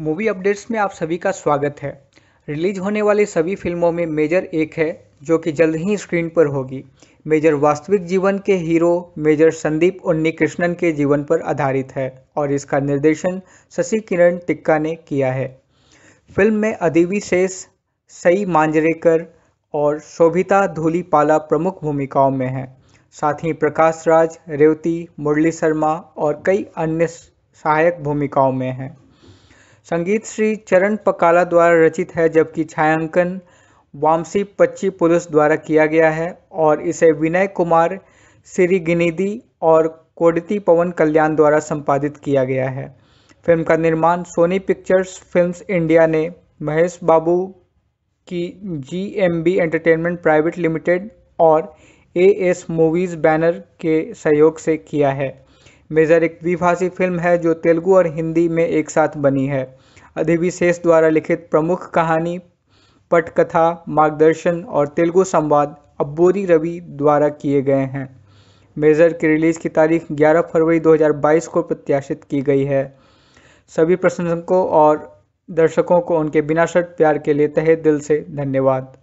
Movie updates में आप सभी का स्वागत है। रिलीज़ होने वाली सभी फ़िल्मों में मेजर एक है, जो कि जल्द ही स्क्रीन पर होगी। मेजर वास्तविक जीवन के हीरो, मेजर संदीप उन्नी कृष्णन के जीवन पर आधारित है, और इसका निर्देशन शशि किरण टिक्का ने किया है। फ़िल्म में अदिवी शेष, सई मांजरेकर और शोभिता धूलीपाला प्रमुख भूमिकाओं में हैं। साथ ही प्रकाश राज, रेवती, मुरली शर्मा और कई अन्य सहायक भूमिकाओं में हैं। संगीत श्री चरण पकाला द्वारा रचित है, जबकि छायांकन वामसी पच्ची पुलिस द्वारा किया गया है, और इसे विनय कुमार सिरिगिनिदी और कोडती पवन कल्याण द्वारा संपादित किया गया है। फ़िल्म का निर्माण सोनी पिक्चर्स फिल्म्स इंडिया ने महेश बाबू की G M B entertainment private limited और ए एस मूवीज़ बैनर के सहयोग से किया है। मेजर एक द्विभाषी फ़िल्म है जो तेलुगु और हिंदी में एक साथ बनी है। अधिविशेष द्वारा लिखित प्रमुख कहानी, पटकथा, मार्गदर्शन और तेलुगु संवाद अब्बूरी रवि द्वारा किए गए हैं। मेजर की रिलीज़ की तारीख 11 फरवरी 2022 को प्रत्याशित की गई है। सभी प्रशंसकों और दर्शकों को उनके बिना शर्त प्यार के लिए तहे दिल से धन्यवाद।